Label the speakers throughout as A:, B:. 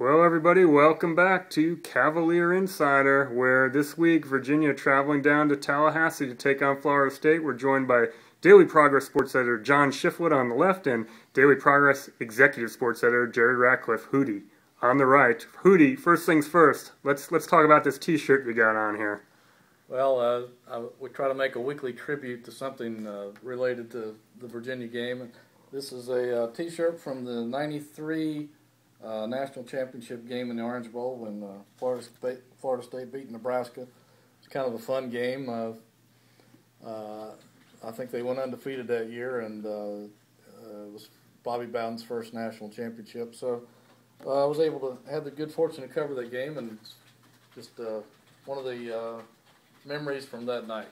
A: Well, everybody, welcome back to Cavalier Insider, where this week Virginia traveling down to Tallahassee to take on Florida State. We're joined by Daily Progress sports editor John Shifflett on the left and Daily Progress executive sports editor Jerry Ratcliffe Hootie on the right. Hootie, first things first. Let's let's talk about this T-shirt we got on here.
B: Well, uh, I, we try to make a weekly tribute to something uh, related to the Virginia game. This is a uh, T-shirt from the '93 uh, national championship game in the Orange Bowl when uh, Florida State Florida State beat Nebraska. It's kind of a fun game. Uh, uh, I think they went undefeated that year, and uh, uh, it was Bobby Bowden's first national championship. So uh, I was able to have the good fortune to cover that game, and just uh, one of the uh, memories from that night.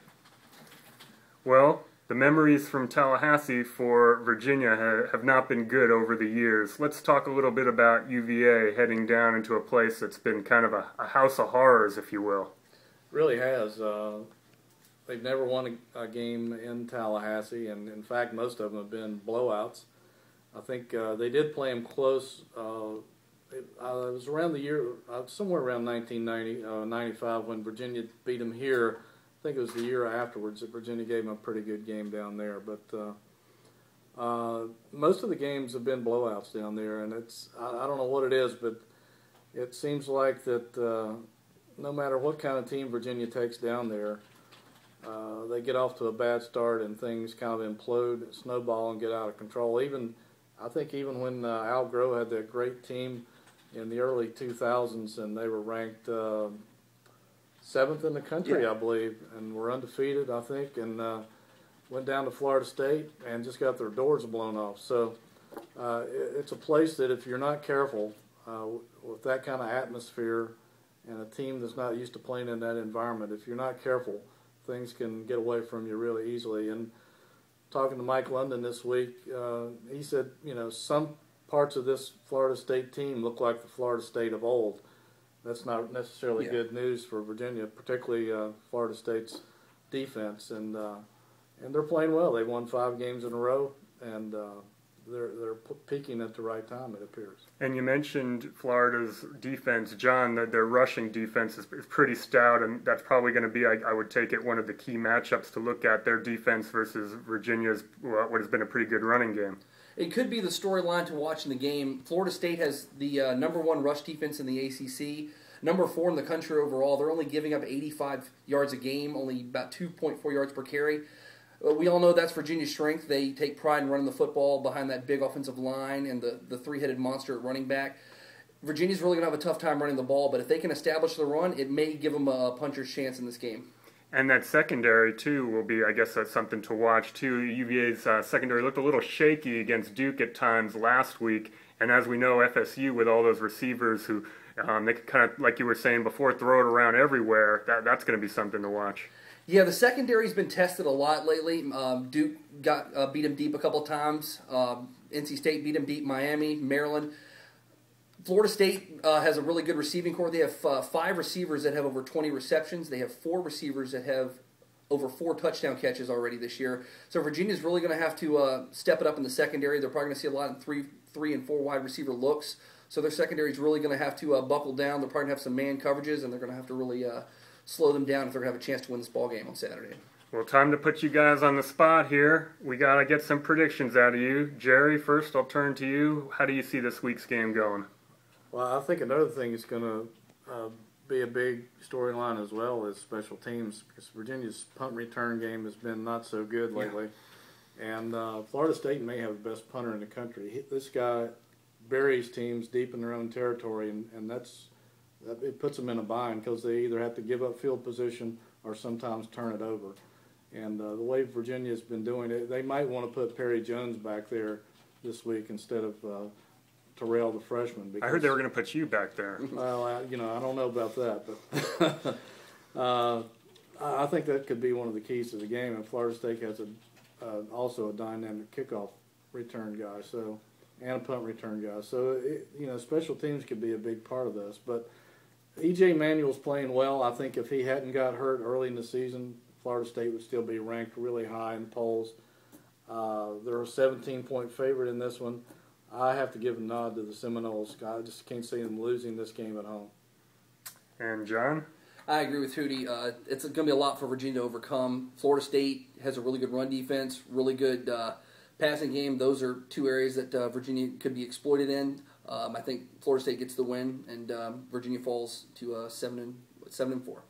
A: Well, the memories from Tallahassee for Virginia ha- have not been good over the years. Let's talk a little bit about UVA heading down into a place that's been kind of a, a house of horrors, if you will.
B: Really has. Uh, they've never won a, a game in Tallahassee, and in fact, most of them have been blowouts. I think uh, they did play them close. Uh, it, uh, it was around the year, uh, somewhere around 1990, uh, 95, when Virginia beat them here. Think it was the year afterwards that Virginia gave them a pretty good game down there. But uh, uh, most of the games have been blowouts down there, and it's I, I don't know what it is, but it seems like that uh, no matter what kind of team Virginia takes down there, uh, they get off to a bad start and things kind of implode, snowball, and get out of control. Even I think even when uh, Al Groh had that great team in the early 2000s, and they were ranked uh, seventh in the country,
C: Yeah.
B: I believe, and were undefeated, I think, and uh, went down to Florida State and just got their doors blown off. So uh, it, it's a place that if you're not careful uh, with that kind of atmosphere and a team that's not used to playing in that environment, if you're not careful, things can get away from you really easily. And talking to Mike London this week, uh, he said, you know, some parts of this Florida State team look like the Florida State of old. That's not necessarily
C: Yeah.
B: good news for Virginia, particularly uh, Florida State's defense, and uh, and they're playing well. They won five games in a row, and uh, they're they're peaking at the right time. It appears.
A: And you mentioned Florida's defense, John. That their rushing defense is, is pretty stout, and that's probably going to be, I, I would take it, one of the key matchups to look at. Their defense versus Virginia's what what has been a pretty good running game.
C: It could be the storyline to watch in the game. Florida State has the uh, number one rush defense in the ACC, number four in the country overall. They're only giving up 85 yards a game, only about 2.4 yards per carry. Uh, we all know that's Virginia's strength. They take pride in running the football behind that big offensive line and the, the three headed monster at running back. Virginia's really going to have a tough time running the ball, but if they can establish the run, it may give them a puncher's chance in this game.
A: And that secondary too will be, I guess, that's something to watch too. UVA's uh, secondary looked a little shaky against Duke at times last week, and as we know, FSU with all those receivers who um, they could kind of, like you were saying before, throw it around everywhere. That that's going to be something to watch.
C: Yeah, the secondary's been tested a lot lately. Um, Duke got uh, beat him deep a couple times. Um, NC State beat him deep. Miami, Maryland. Florida State uh, has a really good receiving corps. They have uh, five receivers that have over 20 receptions. They have four receivers that have over four touchdown catches already this year. So Virginia's really going to have to uh, step it up in the secondary. They're probably going to see a lot in three, three and four wide receiver looks. So their secondary is really going to have to uh, buckle down. They're probably going to have some man coverages, and they're going to have to really uh, slow them down if they're going to have a chance to win this ball game on Saturday.
A: Well, time to put you guys on the spot here. We got to get some predictions out of you. Jerry, first I'll turn to you. How do you see this week's game going?
B: Well, I think another thing is going to uh, be a big storyline as well as special teams because Virginia's punt return game has been not so good lately, and uh, Florida State may have the best punter in the country. He, this guy buries teams deep in their own territory, and, and that's that, it puts them in a bind because they either have to give up field position or sometimes turn it over. And uh, the way Virginia's been doing it, they might want to put Perry Jones back there this week instead of uh, Terrell, the freshman.
A: I heard they were going to put you back there.
B: Well, I, you know, I don't know about that, but uh, I think that could be one of the keys to the game. And Florida State has a uh, also a dynamic kickoff return guy, so and a punt return guy. So it, you know, special teams could be a big part of this. But EJ Manuel's playing well. I think if he hadn't got hurt early in the season, Florida State would still be ranked really high in polls. Uh, they're a 17 point favorite in this one. I have to give a nod to the Seminoles. I just can't see them losing this game at home.
A: And John?
C: I agree with Hootie. Uh, it's going to be a lot for Virginia to overcome. Florida State has a really good run defense, really good uh, passing game. Those are two areas that uh, Virginia could be exploited in. Um, I think Florida State gets the win, and um, Virginia falls to uh, seven and seven and four.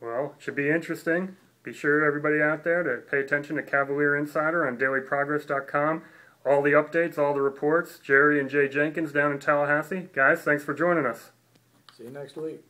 A: Well, should be interesting. Be sure everybody out there to pay attention to Cavalier Insider on DailyProgress.com. All the updates, all the reports. Jerry and Jay Jenkins down in Tallahassee. Guys, thanks for joining us.
B: See you next week.